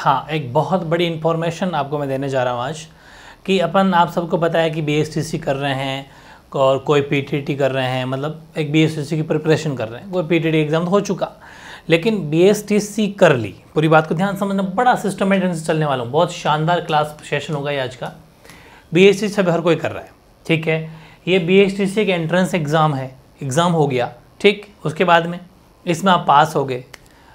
हाँ एक बहुत बड़ी इन्फॉर्मेशन आपको मैं देने जा रहा हूँ आज, कि अपन आप सबको है कि बीएसटीसी कर रहे हैं, और कोई पीटीटी कर रहे हैं मतलब एक बीएसटीसी की प्रिपरेशन कर रहे हैं, कोई पीटीटी एग्ज़ाम हो चुका। लेकिन बीएसटीसी कर ली, पूरी बात को ध्यान समझना, बड़ा सिस्टमेटिक से चलने वाला हूँ, बहुत शानदार क्लास सेशन होगा ये आज का। बी एस सब हर कोई कर रहा है, ठीक है? ये बी एस टी सी का एंट्रेंस एग्ज़ाम है एग्ज़ाम हो गया, ठीक? उसके बाद में, इसमें आप पास हो गए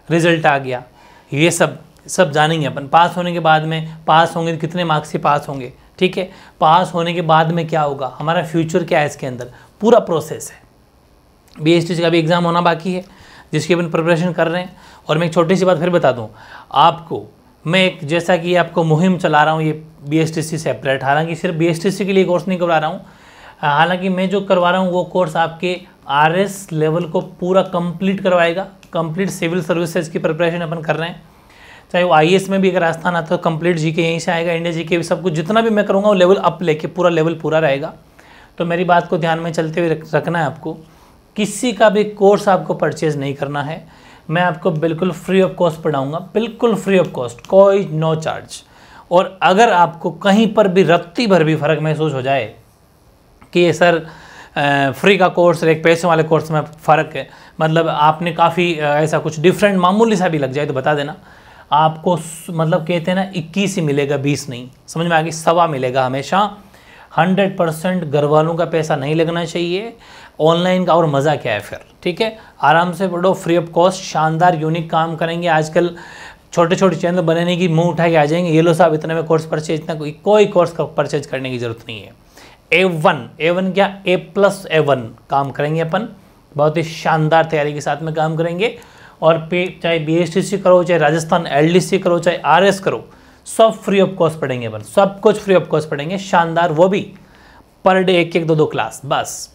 रिज़ल्ट आ गया, ये सब। सब जानेंगे अपन। पास होने के बाद में पास होंगे तो कितने मार्क्स से पास होंगे, ठीक है? पास होने के बाद में क्या होगा? हमारा फ्यूचर क्या है इसके अंदर? पूरा प्रोसेस है। बी एस का भी एग्ज़ाम होना बाकी है, जिसकी अपन प्रिपरेशन कर रहे हैं। और मैं एक छोटी सी बात फिर बता दूँ, आपको, मैं एक, जैसा कि आपको मुहिम चला रहा हूँ, ये B S T C separate हालाँकि सिर्फ़ बी एस टी सी के लिए कोर्स नहीं करवा रहा हूँ, हालाँकि मैं जो करवा रहा हूँ, वो कोर्स आपके आर एस लेवल को पूरा कंप्लीट करवाएगा। कंप्लीट सिविल सर्विसेज़ की प्रिपरेशन अपन कर रहे हैं। चाहे वो आई में भी अगर राजस्थान आता है तो कंप्लीट जी के यहीं से आएगा इंडिया जी के भी सब कुछ जितना भी मैं करूँगा, वो लेवल अप लेके, पूरा लेवल पूरा रहेगा। तो मेरी बात को ध्यान में चलते हुए रखना है आपको, किसी का भी कोर्स आपको परचेज़ नहीं करना है। मैं आपको बिल्कुल फ्री ऑफ़ कॉस्ट पढ़ाऊँगा, बिल्कुल फ्री ऑफ़ कॉस्ट कोई नो चार्ज और अगर आपको कहीं पर भी रत्ती भर भी फ़र्क महसूस हो जाए कि ये सर फ्री का कोर्स एक पैसे वाले कोर्स में फ़र्क है मतलब आपने काफ़ी ऐसा कुछ डिफरेंट मामूली सा भी लग जाए तो बता देना। आपको मतलब कहते हैं ना, इक्कीस ही मिलेगा, बीस नहीं। समझ में आ गई सवा मिलेगा हमेशा। हंड्रेड परसेंट घर वालों का पैसा नहीं लगना चाहिए। ऑनलाइन का और मज़ा क्या है फिर? ठीक है? आराम से पढ़ो फ्री ऑफ़ कॉस्ट शानदार यूनिक काम करेंगे। आजकल छोटे छोटे चैनल बनाने की मुँह उठा के आ जाएँगे। ये लो साहब, इतने में कोर्स परचेज इतना कोई कोई कोर्स का परचेज करने की ज़रूरत नहीं है। ए वन ए वन क्या? ए प्लस ए वन काम करेंगे अपन। बहुत ही शानदार तैयारी के साथ में काम करेंगे। और पे, चाहे बीएसटीसी करो, चाहे राजस्थान एलडीसी करो, चाहे आरएस करो, सब फ्री ऑफ़ कॉस्ट पढ़ेंगे अपन सब कुछ फ्री ऑफ़ कॉस्ट पढ़ेंगे शानदार वो भी। पर डे एक एक दो दो क्लास बस।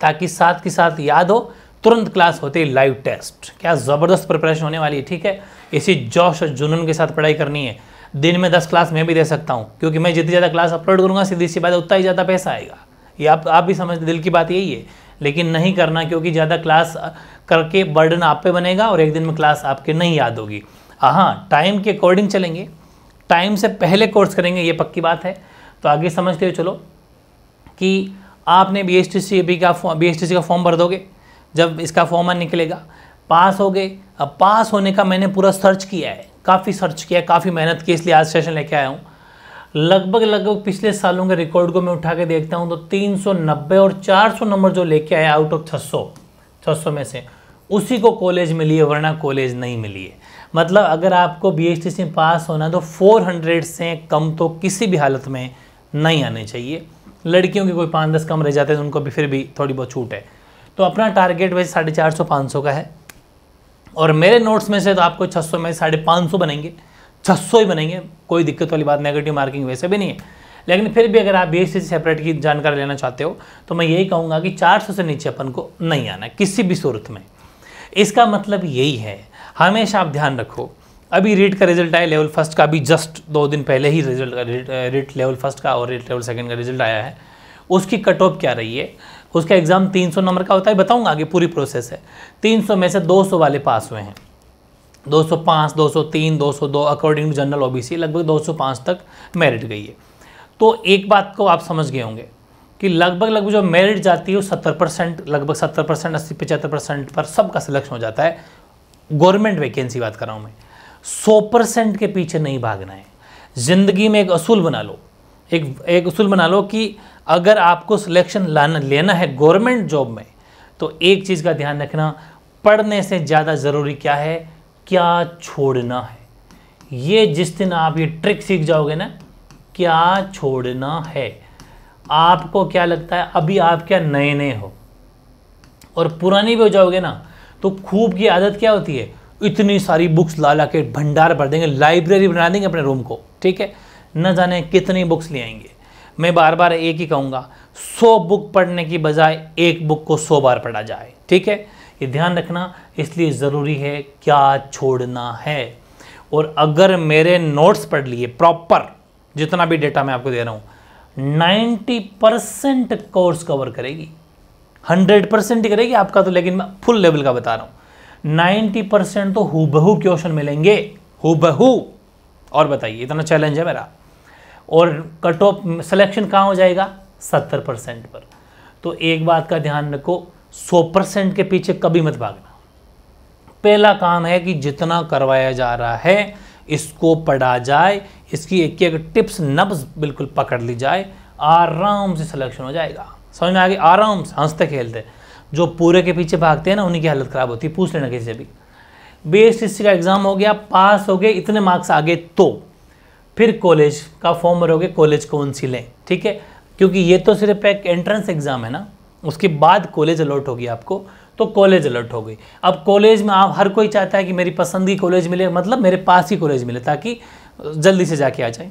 ताकि साथ के साथ याद हो, तुरंत क्लास होते ही लाइव टेस्ट क्या ज़बरदस्त प्रिपरेशन होने वाली है, ठीक है? इसी जोश और जुनून के साथ पढ़ाई करनी है। दिन में दस क्लास मैं भी दे सकता हूँ, क्योंकि मैं जितनी ज़्यादा क्लास अपलोड करूँगा, सीधी सी बात, उतना ही ज़्यादा पैसा आएगा। ये आप आप भी समझ, दिल की बात यही है। लेकिन नहीं करना, क्योंकि ज़्यादा क्लास करके बर्डन आप पे बनेगा और एक दिन में क्लास आपके नहीं याद होगी। हाँ टाइम के अकॉर्डिंग चलेंगे। टाइम से पहले कोर्स करेंगे, ये पक्की बात है। तो आगे समझते हुए चलो कि आपने B S T C B का बी एस टी सी का फॉर्म भर दोगे। जब इसका फॉर्म निकलेगा पास हो गए। अब पास होने का मैंने पूरा सर्च किया है। काफ़ी सर्च किया है, काफ़ी मेहनत की, इसलिए आज सेशन लेके आया हूँ। लगभग लगभग पिछले सालों के रिकॉर्ड को मैं उठा के देखता हूँ तो 390 और 400 नंबर जो लेके आया आउट ऑफ़ 600 600 में से, उसी को कॉलेज मिली है, वरना कॉलेज नहीं मिली है। मतलब अगर आपको बी एच में पास होना तो 400 से कम तो किसी भी हालत में नहीं आने चाहिए। लड़कियों के कोई पाँच दस कम रह जाते हैं तो उनको भी फिर भी थोड़ी बहुत छूट है। तो अपना टारगेट वैसे साढ़े चार सौ, पाँच सौ का है। और मेरे नोट्स में से तो आपको छः सौ में साढ़े पाँच सौ बनेंगे। छः सौ ही बनेंगे, कोई दिक्कत वाली बात नेगेटिव मार्किंग वैसे भी नहीं है। लेकिन फिर भी अगर आप बी एस सेपरेट की जानकारी लेना चाहते हो तो मैं यही कहूँगा कि 400 से नीचे अपन को नहीं आना किसी भी सूरत में। इसका मतलब यही है, हमेशा आप ध्यान रखो, अभी रीट का रिज़ल्ट आया लेवल फ़र्स्ट का, अभी जस्ट दो दिन पहले ही रिज़ल्ट रीट लेवल फ़र्स्ट का और रीट लेवल सेकंड का रिज़ल्ट आया है। उसकी कट ऑफ़ क्या रही है? उसका एग्ज़ाम 300 नंबर का होता है, बताऊँगा आगे पूरी प्रोसेस है। 300 में से 200 वाले पास हुए हैं। 205, 203, 202 अकॉर्डिंग टू जनरल ओबीसी लगभग 205 तक मेरिट गई है। तो एक बात को आप समझ गए होंगे कि लगभग लगभग जो मेरिट जाती है वो सत्तर परसेंट लगभग सत्तर परसेंट अस्सी पचहत्तर परसेंट पर सबका सिलेक्शन हो जाता है। गवर्नमेंट वैकेंसी बात कर रहा हूँ मैं। सौ परसेंट के पीछे नहीं भागना है। ज़िंदगी में एक असूल बना लो। एक एक असूल बना लो कि अगर आपको सिलेक्शन लाना लेना है गवर्नमेंट जॉब में तो एक चीज़ का ध्यान रखना पढ़ने से ज़्यादा ज़रूरी क्या है? क्या छोड़ना है? ये जिस दिन आप ये ट्रिक सीख जाओगे ना, क्या छोड़ना है? आपको क्या लगता है, अभी आप क्या नए नए हो? और पुरानी भी हो जाओगे ना तो खूब की आदत क्या होती है? इतनी सारी बुक्स ला ला के भंडार भर देंगे लाइब्रेरी बना देंगे अपने रूम को, ठीक है? न जाने कितनी बुक्स ले आएँगे। मैं बार बार एक ही कहूँगा, सौ बुक पढ़ने की बजाय एक बुक को सौ बार पढ़ा जाए, ठीक है? ये ध्यान रखना इसलिए ज़रूरी है क्या छोड़ना है। और अगर मेरे नोट्स पढ़ लिए प्रॉपर जितना भी डेटा मैं आपको दे रहा हूँ नाइन्टी परसेंट कोर्स कवर करेगी। हंड्रेड परसेंट ही करेगी आपका तो लेकिन मैं फुल लेवल का बता रहा हूँ। नाइन्टी परसेंट तो हु क्वेश्चन मिलेंगे। हु और बताइए, इतना चैलेंज है मेरा। और कट ऑफ़ सिलेक्शन कहाँ हो जाएगा? सत्तर परसेंट पर। तो एक बात का ध्यान रखो सौ परसेंट के पीछे कभी मत भागना। पहला काम है कि जितना करवाया जा रहा है, इसको पढ़ा जाए, इसकी एक एक टिप्स नब्स बिल्कुल पकड़ ली जाए, आराम से सिलेक्शन हो जाएगा। समझ में आ गया आराम से, हँसते खेलते। जो पूरे के पीछे भागते हैं ना, उन्हीं की हालत ख़राब होती है। पूछ लेना किसी से भी। बी का एग्ज़ाम हो गया पास हो गए, इतने मार्क्स आ गए तो। फिर कॉलेज का फॉर्म भरोगे कॉलेज कौन सी लें? ठीक है? क्योंकि ये तो सिर्फ़ एक एंट्रेंस एग्ज़ाम है ना। उसके बाद कॉलेज अलर्ट होगी आपको तो कॉलेज अलर्ट हो गई। अब कॉलेज में आप, हर कोई चाहता है कि मेरी पसंद की कॉलेज मिले मतलब मेरे पास ही कॉलेज मिले, ताकि जल्दी से जाके आ जाए।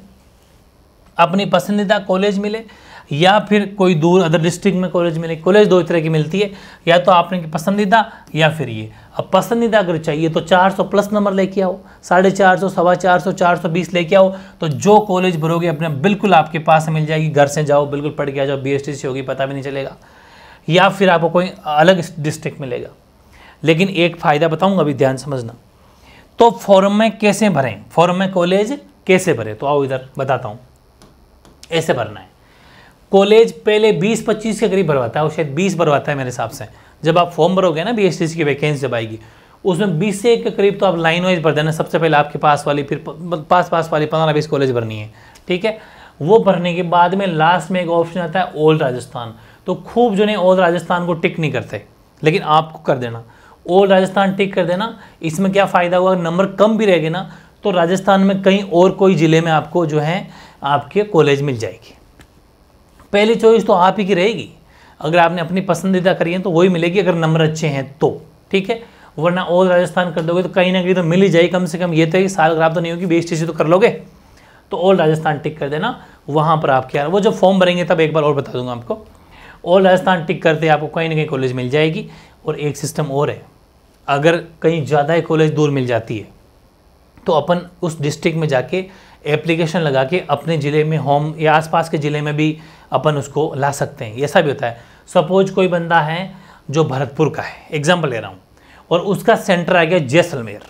अपनी पसंदीदा कॉलेज मिले, या फिर कोई दूर अदर डिस्ट्रिक्ट में कॉलेज मिले कॉलेज दो तरह की मिलती है, या तो आपने की पसंदीदा, या फिर ये। अब पसंदीदा अगर चाहिए तो 400 प्लस नंबर लेके आओ, साढ़े चार सौ, सवा चार सौ चार सौ बीस लेके आओ तो जो कॉलेज भरोगे, अपने बिल्कुल आपके पास मिल जाएगी, घर से जाओ, बिल्कुल पढ़ के आ जाओ बी एस होगी, पता भी नहीं चलेगा। या फिर आपको कोई अलग डिस्ट्रिक्ट मिलेगा। लेकिन एक फ़ायदा बताऊँगा अभी ध्यान समझना। तो फॉर्म में कैसे भरें? फॉर्म में कॉलेज कैसे भरें? तो आओ इधर, बताता हूँ। ऐसे भरना है। कॉलेज पहले 20-25 के करीब भरवाता है और शायद 20 भरवाता है मेरे हिसाब से। जब आप फॉर्म भरोगे ना बी की वैकेंसी जब आएगी, उसमें 20 से एक के करीब तो आप लाइन वाइज भर देना। सबसे पहले आपके पास वाली, फिर पास पास वाली पंद्रह बीस कॉलेज भरनी है। ठीक है? वो भरने के बाद में लास्ट में एक ऑप्शन आता है ओल्ड राजस्थान तो खूब जो है ओल्ड राजस्थान को टिक नहीं करते, लेकिन आपको कर देना। ओल्ड राजस्थान टिक कर देना, इसमें क्या फ़ायदा हुआ? नंबर कम भी रहेगी ना तो राजस्थान में कहीं और कोई ज़िले में आपको जो है, आपके कॉलेज मिल जाएगी। पहली चॉइस तो आप ही की रहेगी। अगर आपने अपनी पसंदीदा करी है तो वही मिलेगी, अगर नंबर अच्छे हैं तो ठीक है? वरना ऑल राजस्थान कर दोगे तो कहीं ना कहीं तो मिल ही जाएगी, कम से कम ये तो साल खराब तो नहीं होगी बेस्ट तो कर लोगे। तो ऑल राजस्थान टिक कर देना, वहाँ पर आप क्या वो जो फॉर्म भरेंगे, तब एक बार और बता दूँगा आपको। और राजस्थान टिक करते आपको कहीं ना कहीं कॉलेज मिल जाएगी और एक सिस्टम और है। अगर कहीं ज़्यादा ही कॉलेज दूर मिल जाती है तो अपन उस डिस्ट्रिक्ट में जाके एप्लीकेशन लगा के अपने ज़िले में होम या आसपास के ज़िले में भी अपन उसको ला सकते हैं। ऐसा भी होता है। सपोज़ कोई बंदा है जो भरतपुर का है एग्ज़ाम्पल ले रहा हूँ, और उसका सेंटर आ गया जैसलमेर।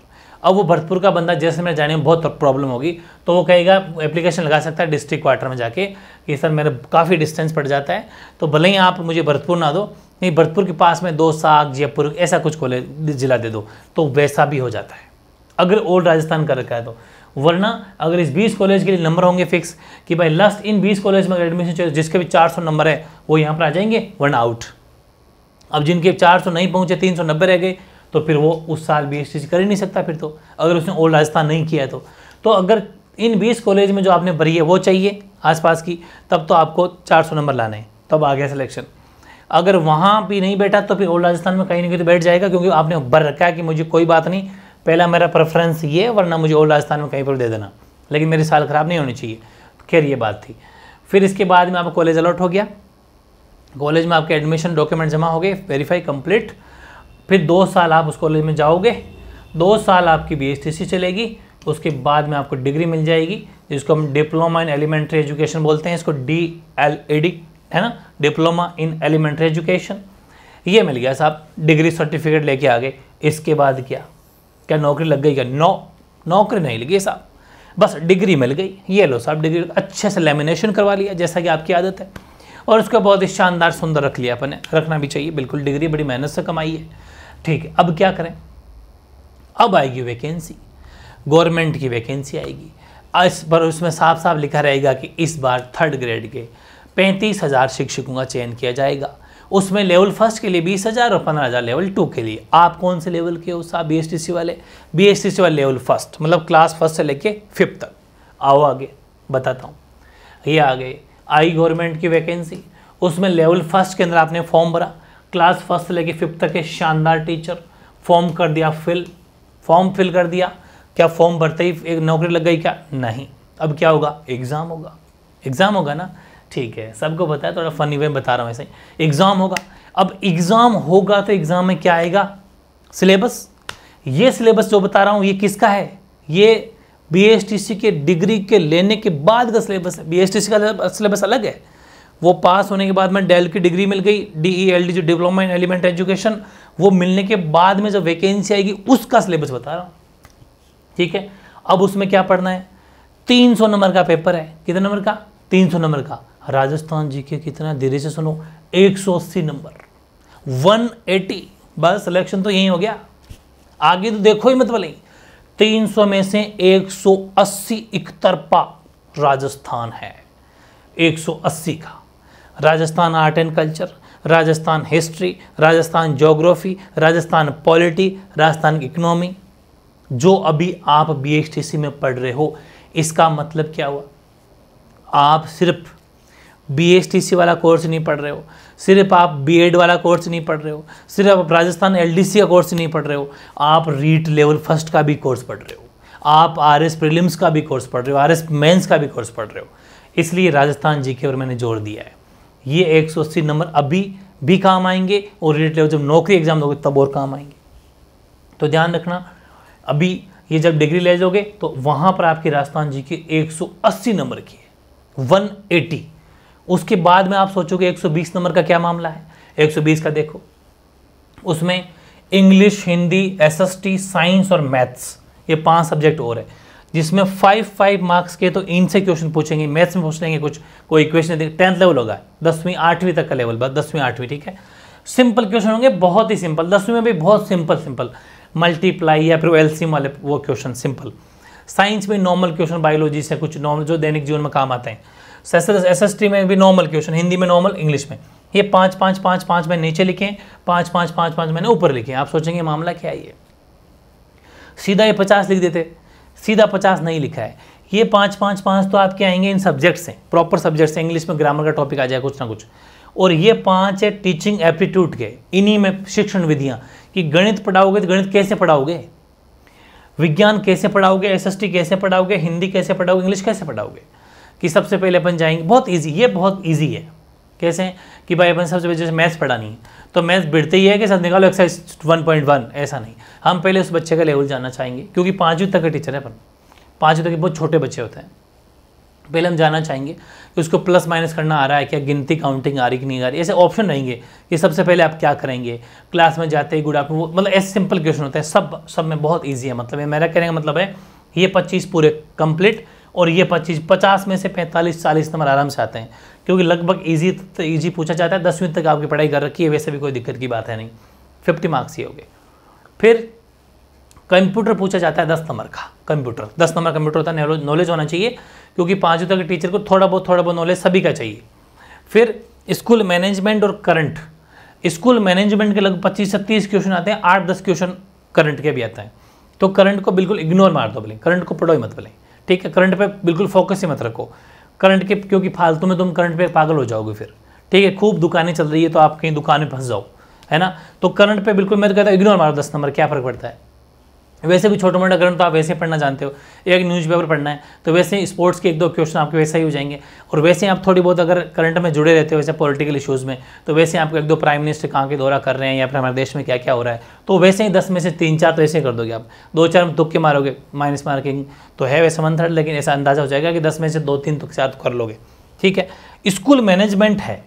अब वो भरतपुर का बंदा जैसलमेर जाने में बहुत प्रॉब्लम होगी तो वो कहेगा एप्लीकेशन लगा सकता है डिस्ट्रिक्ट क्वार्टर में जाके कि सर मेरा काफ़ी डिस्टेंस पड़ जाता है तो भले ही आप मुझे भरतपुर ना दो, नहीं, भरतपुर के पास में दो साग, जयपुर, ऐसा कुछ कॉलेज जिला दे दो तो वैसा भी हो जाता है। अगर ओल्ड राजस्थान का रखा है तो। वरना अगर इस 20 कॉलेज के लिए नंबर होंगे फिक्स कि भाई लास्ट इन 20 कॉलेज में अगर एडमिशन चाहिए, जिसके भी 400 नंबर है, वो यहाँ पर आ जाएँगे, वरना आउट अब जिनके 400 नहीं पहुँचे, तीन सौ नब्बे रह गए तो फिर वो उस साल बी एस कर ही नहीं सकता फिर तो। अगर उसने ओल्ड राजस्थान नहीं किया है तो। तो अगर इन 20 कॉलेज में जो आपने भरी है, वो चाहिए आसपास की, तब तो आपको 400 नंबर लाने हैं। तब आ गया सिलेक्शन अगर वहाँ भी नहीं बैठा तो फिर ओल्ड राजस्थान में कहीं ना कहीं तो बैठ जाएगा, क्योंकि आपने भर रखा है कि मुझे कोई बात नहीं, पहला मेरा प्रेफरेंस ये वरना मुझे ओल्ड राजस्थान में कहीं पर दे देना। लेकिन मेरी साल ख़राब नहीं होनी चाहिए। खैर, ये बात थी। फिर इसके बाद में आपका कॉलेज अलॉट हो गया। कॉलेज में आपके एडमिशन डॉक्यूमेंट जमा हो गए वेरीफाई कंप्लीट फिर दो साल आप उस कॉलेज में जाओगे, दो साल आपकी बीएसटीसी चलेगी, उसके बाद में आपको डिग्री मिल जाएगी, जिसको हम डिप्लोमा इन एलिमेंट्री एजुकेशन बोलते हैं, इसको डी एल ए डी है ना? Diploma in elementary education. ये मिल गया साहब, डिग्री सर्टिफिकेट लेके आ गए इसके बाद क्या? क्या नौकरी लग गई क्या? नौ, नौकरी नहीं लगी साहब। बस डिग्री मिल गई। ये लो साहब, डिग्री अच्छे से लेमिनेशन करवा लिया, जैसा कि आपकी आदत है। और उसको बहुत ही शानदार, सुंदर रख लिया अपन रखना भी चाहिए, बिल्कुल डिग्री, बड़ी मेहनत से कमाई है। ठीक है, अब क्या करें? अब आएगी वैकेंसी गवर्नमेंट की वैकेंसी आएगी। इस पर उसमें साफ़ साफ़ लिखा रहेगा कि इस बार थर्ड ग्रेड के पैंतीस हज़ार शिक्षकों का चयन किया जाएगा। उसमें लेवल फ़र्स्ट के लिए बीस हज़ार और पंद्रह हज़ार लेवल टू के लिए। आप कौन से लेवल के हो साहब बी एस टी सी वाले? बी एस टी सी वाले लेवल फ़र्स्ट मतलब क्लास फ़र्स्ट से लेके फिफ्थ तक। आओ आगे, बताता हूँ। ये आ गए। आई गवर्नमेंट की वैकेंसी उसमें लेवल फ़र्स्ट के अंदर आपने फॉर्म भरा क्लास फ़र्स्ट से लेके फिफ्थ तक के शानदार टीचर फॉर्म कर दिया फिल फॉर्म फिल कर दिया। क्या फॉर्म भरते ही एक नौकरी लग गई क्या? नहीं। अब क्या होगा? एग्ज़ाम होगा। एग्ज़ाम होगा ना? ठीक है। सबको है, थोड़ा फनी वे बता रहा हूँ ऐसे एग्ज़ाम होगा। अब एग्ज़ाम होगा तो एग्ज़ाम में क्या आएगा? सिलेबस ये सिलेबस जो बता रहा हूँ, ये किसका है? ये BSTC के डिग्री के लेने के बाद का सिलेबस है बी का सिलेबस अलग है। वो पास होने के बाद में डेल की डिग्री मिल गई एल डी जो डिप्लोमा इन एलिमेंट एजुकेशन वो मिलने के बाद में जो वैकेंसी आएगी, उसका सिलेबस बता रहा हूँ। ठीक है? अब उसमें क्या पढ़ना है? 300 नंबर का पेपर है। कितने नंबर का? 300 नंबर का। राजस्थान जी के कितना? धीरे से सुनो 180 नंबर। 180 बस सिलेक्शन तो यही हो गया। आगे तो देखो ही मत बोले 300 में से 180 इकतरपा राजस्थान है। 180 का। Rajasthan art and culture, Rajasthan history, Rajasthan geography Rajasthan polity, Rajasthan economy, जो अभी आप बी में पढ़ रहे हो, इसका मतलब क्या हुआ? आप सिर्फ़ BSTC वाला कोर्स नहीं पढ़ रहे हो। सिर्फ़ आप बी वाला कोर्स नहीं पढ़ रहे हो। सिर्फ़ आप राजस्थान एलडीसी का कोर्स नहीं पढ़ रहे हो। आप रीट लेवल फ़र्स्ट का भी कोर्स पढ़ रहे हो। आप आर एस प्रिलिम्स का भी कोर्स पढ़ रहे हो। आर एस मेन्स का भी कोर्स पढ़ रहे हो। इसलिए राजस्थान जी के और मैंने जोड़ दिया है। ये 180 नंबर अभी भी काम आएँगे और रीट लेवल जब नौकरी एग्ज़ाम दोगे, तब और काम आएँगे। तो ध्यान रखना, अभी ये जब डिग्री ले जाओगे तो वहाँ पर आपकी राजस्थान जी के 180 नंबर की है। 180 उसके बाद में आप सोचोगे 120 नंबर का क्या मामला है? 120 का देखो। उसमें इंग्लिश हिंदी एसएसटी साइंस और मैथ्स ये पाँच सब्जेक्ट और है। जिसमें फाइव फाइव मार्क्स के तो इनसे क्वेश्चन पूछेंगे मैथ्स में पूछ लेंगे कुछ, कोई इक्वेशन टेंथ लेवल होगा। दसवीं, आठवीं तक का लेवल बस, दसवीं, आठवीं, ठीक है? सिंपल क्वेश्चन होंगे, बहुत ही सिंपल दसवीं में भी बहुत सिंपल सिंपल मल्टीप्लाई या फिर एल्सियम वाले वो क्वेश्चन सिंपल साइंस में नॉर्मल क्वेश्चन, बायोलॉजी से कुछ नॉर्मल, जो दैनिक जीवन में काम आते हैं। एस एस में भी नॉर्मल क्वेश्चन, हिंदी में नॉर्मल, इंग्लिश में। ये पाँच पाँच पाँच पाँच मैंने नीचे लिखे, पाँच पाँच पाँच पाँच मैंने ऊपर लिखे। आप सोचेंगे, मामला क्या है ये? सीधा ये पचास लिख देते। सीधा पचास नहीं लिखा है। ये पाँच पाँच पाँच तो आपके आएँगे इन सब्जेक्ट से प्रॉपर सब्जेक्ट से। इंग्लिश में ग्रामर का टॉपिक आ जाए कुछ ना कुछ। और ये पाँच है टीचिंग एप्टीट्यूड के। इन्हीं में शिक्षण विधियाँ। कि गणित पढ़ाओगे तो गणित कैसे पढ़ाओगे? विज्ञान कैसे पढ़ाओगे एसएसटी कैसे पढ़ाओगे, हिंदी कैसे पढ़ाओगे, इंग्लिश कैसे पढ़ाओगे? कि सबसे पहले अपन जाएँगे, बहुत ईजी ये बहुत ईजी है। कैसे? कि भाई अपन सबसे पहले जैसे मैथ्स पढ़ानी है तो मैथ्स बिड़ते ही है कि सब निकालो एक्सरसाइज वन पॉइंट वन ऐसा नहीं। हम पहले उस बच्चे का लेवल जानना चाहेंगे, क्योंकि पाँचवीं तक का टीचर है अपन। पाँचवीं तक के बहुत छोटे बच्चे होते हैं। पहले हम जानना चाहेंगे कि उसको प्लस माइनस करना आ रहा है क्या, गिनती काउंटिंग आ रही कि नहीं आ रही ऐसे ऑप्शन रहेंगे कि सबसे पहले आप क्या करेंगे? क्लास में जाते ही गुड आफ्टरनून मतलब ऐसे सिंपल क्वेश्चन होता है, सब सब में बहुत ईजी है मतलब। ये मेरा कहने का मतलब है, ये पच्चीस पूरे कंप्लीट और ये पच्चीस, पचास में से पैंतालीस, चालीस नंबर आराम से आते हैं। क्योंकि लगभग ईजी तो ईजी पूछा जाता है, दसवीं तक आपकी पढ़ाई कर रखी है, वैसे भी कोई दिक्कत की बात है नहीं। फिफ्टी मार्क्स ही हो गए फिर कंप्यूटर पूछा जाता है दस नंबर का कंप्यूटर। दस नंबर कंप्यूटर होता है नॉलेज होना चाहिए, क्योंकि पाँचवीं तक टीचर को थोड़ा बहुत थोड़ा बहुत नॉलेज सभी का चाहिए। फिर स्कूल मैनेजमेंट और करंट स्कूल मैनेजमेंट के लगभग पच्चीस से तीस क्वेश्चन आते हैं, आठ, दस क्वेश्चन करंट के भी आते हैं। तो करंट को बिल्कुल इग्नोर मार दो बोले करंट को पढ़ो ही मत बोले ठीक है? करंट पे बिल्कुल फोकस ही मत रखो। करंट के, क्योंकि फालतू में तुम करंट पे पागल हो जाओगे फिर, ठीक है? खूब दुकानें चल रही है तो आप कहीं दुकान में फंस जाओ, है ना? तो करंट पे बिल्कुल मैं तो कहता हूँ इग्नोर मारो दस नंबर, क्या फ़र्क पड़ता है? वैसे भी छोटा मोटा ग्रंथ तो आप वैसे पढ़ना जानते हो। एक न्यूज़पेपर पढ़ना है तो वैसे ही स्पोर्ट्स के एक दो क्वेश्चन आपके वैसे ही हो जाएँगे। और वैसे ही आप थोड़ी बहुत अगर करंट में जुड़े रहते हो वैसे पॉलिटिकल इशूज़ में तो वैसे आपको एक दो प्राइम मिनिस्टर कहाँ के दौरा कर रहे हैं या फिर हमारे देश में क्या क्या हो रहा है तो वैसे ही दस में से तीन चार तो ऐसे कर दोगे आप। दो चार तुक के मारोगे माइनस मार्किंग तो है वैसे वन थर्ड लेकिन ऐसा अंदाज़ा हो जाएगा कि दस में से दो तीन तुक चार कर लोगे। ठीक है? स्कूल मैनेजमेंट है।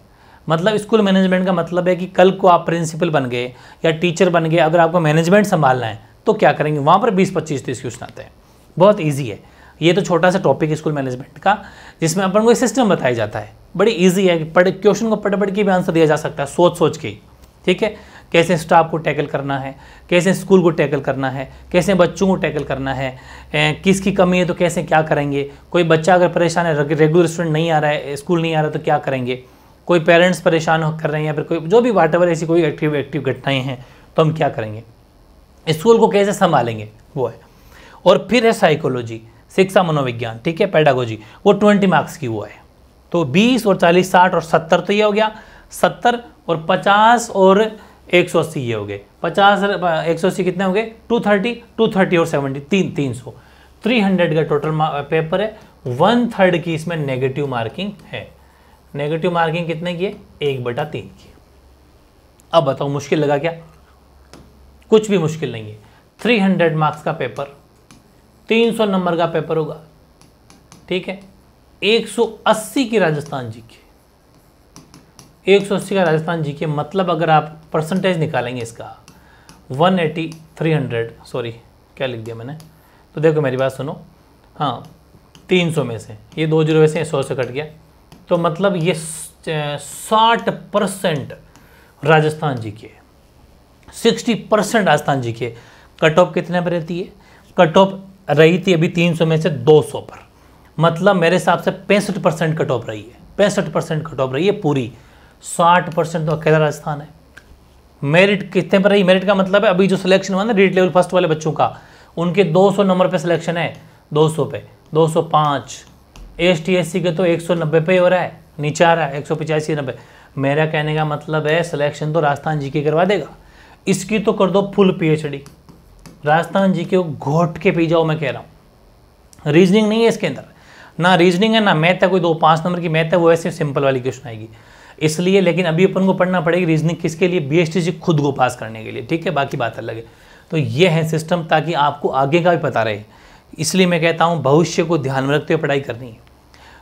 मतलब स्कूल मैनेजमेंट का मतलब है कि कल को आप प्रिंसिपल बन गए या टीचर बन गए, अगर आपको मैनेजमेंट संभालना है तो क्या करेंगे? वहाँ पर बीस पच्चीस तीस क्वेश्चन आते हैं। बहुत ईजी है। ये तो छोटा सा टॉपिक स्कूल मैनेजमेंट का, जिसमें अपन को सिस्टम बताया जाता है। बड़ी ईजी है कि पढ़ क्वेश्चन को पढ़ के भी आंसर दिया जा सकता है सोच सोच के। ठीक है? कैसे स्टाफ को टैकल करना है? कैसे स्कूल को टैकल करना है? कैसे बच्चों को टैकल करना है? किसकी कमी है तो कैसे क्या करेंगे? कोई बच्चा अगर परेशान है रेगुलर स्टूडेंट नहीं आ रहा है स्कूल नहीं आ रहा तो क्या करेंगे? कोई पेरेंट्स परेशान कर रहे हैं या फिर कोई, जो भी वाट ऐसी कोई एक्टिव एक्टिव घटनाएँ हैं तो हम क्या करेंगे? स्कूल को कैसे संभालेंगे? वो है। और फिर है साइकोलॉजी शिक्षा मनोविज्ञान, ठीक है पैडागोजी वो ट्वेंटी मार्क्स की वो है। तो बीस और चालीस, साठ और सत्तर तो ये हो गया। सत्तर और पचास और एक सौ अस्सी ये हो गए। पचास एक सौ अस्सी कितने हो गए? टू थर्टी टू थर्टी और सेवेंटी, तीन तीन सौ। थ्री हंड्रेड का टोटल पेपर है। वन थर्ड की इसमें नेगेटिव मार्किंग है। नेगेटिव मार्किंग कितने की है एक बटा तीन की अब बताओ मुश्किल लगा क्या? कुछ भी मुश्किल नहीं है। थ्री हंड्रेड मार्क्स का पेपर तीन सौ नंबर का पेपर होगा। ठीक है? एक सौ अस्सी की राजस्थान जी के एक सौ अस्सी का राजस्थान जी के मतलब अगर आप परसेंटेज निकालेंगे इसका one eighty three hundred sorry क्या लिख दिया मैंने? तो देखो मेरी बात सुनो। हाँ तीन सौ में से। ये दो ज़ीरो वैसे सौ से कट गया। तो मतलब ये साठ परसेंट राजस्थान जी के सिक्सटी परसेंट राजस्थान जी के कट ऑफ़ कितने पर रहती है? कट ऑफ़ रही थी अभी तीन सौ में से दो सौ पर। मतलब मेरे हिसाब से पैंसठ परसेंट कट ऑफ़ रही है। पैंसठ परसेंट कट ऑफ़ रही है पूरी। साठ परसेंट तो अकेला राजस्थान है। मेरिट कितने पर रही? मेरिट का मतलब है अभी जो सिलेक्शन हुआ ना रीट लेवल फ़र्स्ट वाले बच्चों का, उनके 200 नंबर पे सिलेक्शन है। 200 पे। 205 एस टी एस सी के तो 190 पे हो रहा है। नीचे आ रहा है। एक सौ मेरा कहने का मतलब है सिलेक्शन तो राजस्थान जी के करवा देगा। इसकी तो कर दो फुल पीएचडी राजस्थान जी के घोट के पी जाओ, मैं कह रहा हूँ। रीजनिंग नहीं है इसके अंदर। ना रीजनिंग है, ना मैथ है, कोई दो पाँच नंबर की मैथ है, वो ऐसे सिंपल वाली क्वेश्चन आएगी। इसलिए, लेकिन अभी अपन को पढ़ना पड़ेगी रीजनिंग किसके लिए? बी खुद को पास करने के लिए, ठीक है? बाकी बात अलग है। तो ये है सिस्टम ताकि आपको आगे का भी पता रहे। इसलिए मैं कहता हूँ, भविष्य को ध्यान में रखते हुए पढ़ाई करनी है।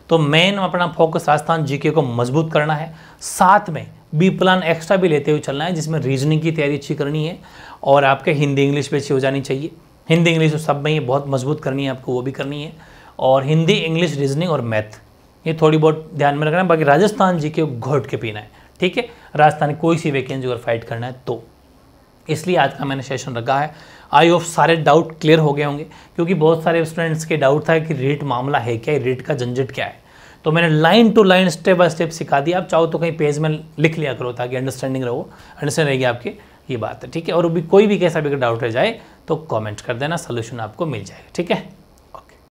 तो मेन अपना फोकस राजस्थान जीके को मज़बूत करना है। साथ में बी प्लान एक्स्ट्रा भी लेते हुए चलना है, जिसमें रीजनिंग की तैयारी अच्छी करनी है और आपके हिंदी इंग्लिश भी अच्छी हो जानी चाहिए। हिंदी इंग्लिश तो सब में ये बहुत मज़बूत करनी है आपको, वो भी करनी है। और हिंदी इंग्लिश रीजनिंग और मैथ ये थोड़ी बहुत ध्यान में रखना है। बाकी राजस्थान जी के घोट के पीना है, ठीक है? राजस्थान कोई सी वैकेंसी अगर फाइट करना है तो। इसलिए आज का मैंने सेशन रखा है। आई होप सारे डाउट क्लियर हो गए होंगे, क्योंकि बहुत सारे स्टूडेंट्स के डाउट था कि रेट मामला है क्या रेट का झंझट क्या है। तो मैंने line to line step by step सिखा दिया। आप चाहो तो कहीं पेज में लिख लिया करो ताकि अंडरस्टैंडिंग रहो अंडरस्टैंड रहेगी आपकी ये बात। है ठीक है? और भी कोई भी कैसा भी डाउट रह जाए तो कमेंट कर देना सोल्यूशन आपको मिल जाएगा। ठीक है?